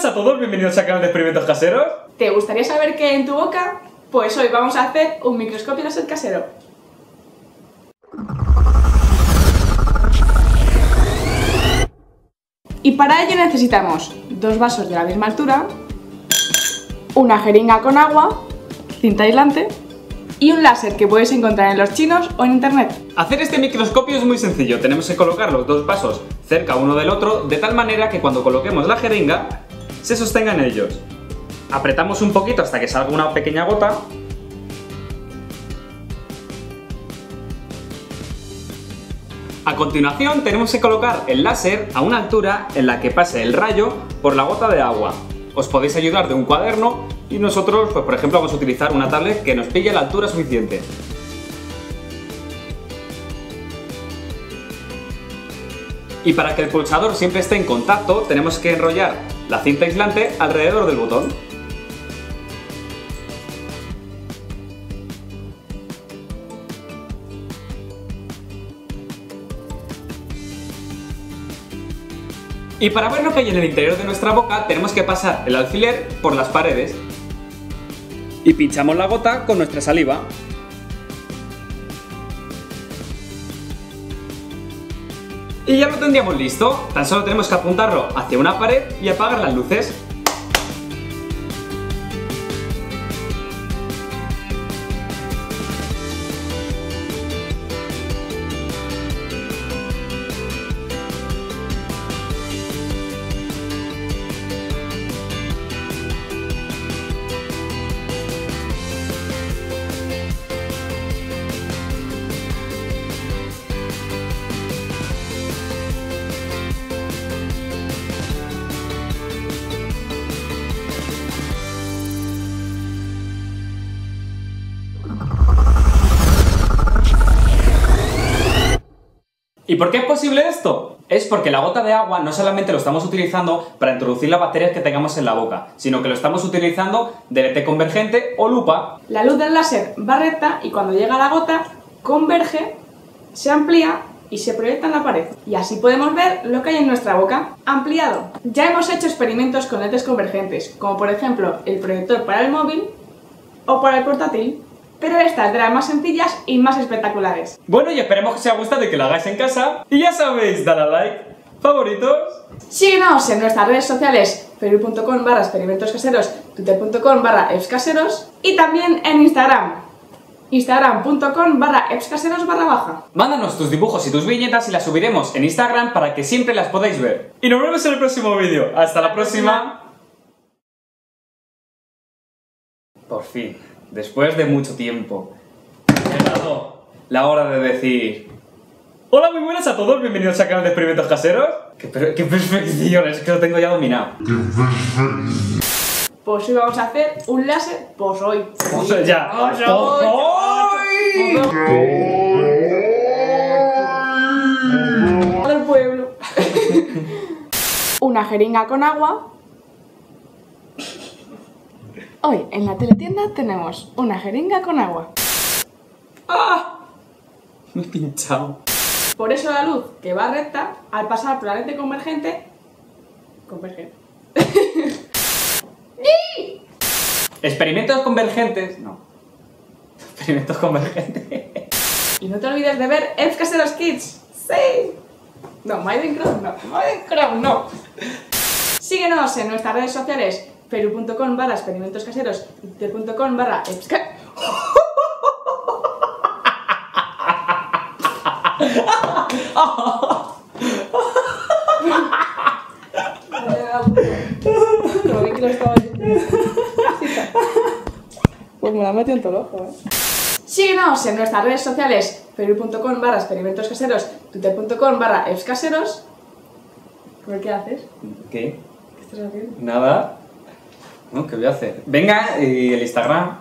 todos, bienvenidos al canal de experimentos caseros. ¿Te gustaría saber qué hay en tu boca? Pues hoy vamos a hacer un microscopio láser casero. Y para ello necesitamos dos vasos de la misma altura, una jeringa con agua, cinta aislante y un láser que puedes encontrar en los chinos o en internet. Hacer este microscopio es muy sencillo, tenemos que colocar los dos vasos cerca uno del otro de tal manera que cuando coloquemos la jeringa se sostengan ellos. Apretamos un poquito hasta que salga una pequeña gota A continuación tenemos que colocar el láser a una altura en la que pase el rayo por la gota de agua. Os podéis ayudar de un cuaderno y nosotros, pues por ejemplo, vamos a utilizar una tablet que nos pille la altura suficiente. Y para que el pulsador siempre esté en contacto, tenemos que enrollar la cinta aislante alrededor del botón. Y para ver lo que hay en el interior de nuestra boca, tenemos que pasar el alfiler por las paredes. Y pinchamos la gota con nuestra saliva. Y ya lo tendríamos listo, tan solo tenemos que apuntarlo hacia una pared y apagar las luces. ¿Y por qué es posible esto? Es porque la gota de agua no solamente lo estamos utilizando para introducir las bacterias que tengamos en la boca, sino que lo estamos utilizando lente convergente o lupa. La luz del láser va recta y cuando llega la gota converge, se amplía y se proyecta en la pared. Y así podemos ver lo que hay en nuestra boca. Ampliado. Ya hemos hecho experimentos con lentes convergentes, como por ejemplo el proyector para el móvil o para el portátil. Pero esta es de las más sencillas y más espectaculares. Bueno, y esperemos que os haya gustado y que lo hagáis en casa. Y ya sabéis, dale a like, favoritos. Síguenos en nuestras redes sociales, facebook.com barra experimentos caseros, twitter.com barra caseros y también en Instagram, instagram.com barra caseros barra baja. Mándanos tus dibujos y tus viñetas y las subiremos en Instagram para que siempre las podáis ver. Y nos vemos en el próximo vídeo. Hasta la próxima. Por fin, después de mucho tiempo, ha llegado la hora de decir... Hola, muy buenas a todos, bienvenidos al canal de experimentos caseros. ¡Qué, per- qué perfección! Es que lo tengo ya dominado. Pues hoy vamos a hacer un láser, pues hoy. O sea, ya. Pues ¡Pues hoy. hoy! del pueblo. Una jeringa con agua. Hoy en la teletienda tenemos una jeringa con agua. ¡Ah! Me he pinchado. Por eso la luz que va recta, al pasar por la lente convergente, converge. Experimentos convergentes. No. Experimentos convergentes. Y no te olvides de ver Elf Caseros Kids. ¡Sí! No, Minecraft no. Minecraft no. Síguenos en nuestras redes sociales facebook.com barra experimentos caseros twitter.com barra Lo vi que lo estaba diciendo. Pues me la metido en todo el ojo, eh. Síguenos en nuestras redes sociales facebook.com barra experimentos caseros twitter.com barra caseros ¿Por qué haces? ¿Qué? ¿Qué estás haciendo? Nada. No, ¿Qué voy a hacer? Venga, y el Instagram.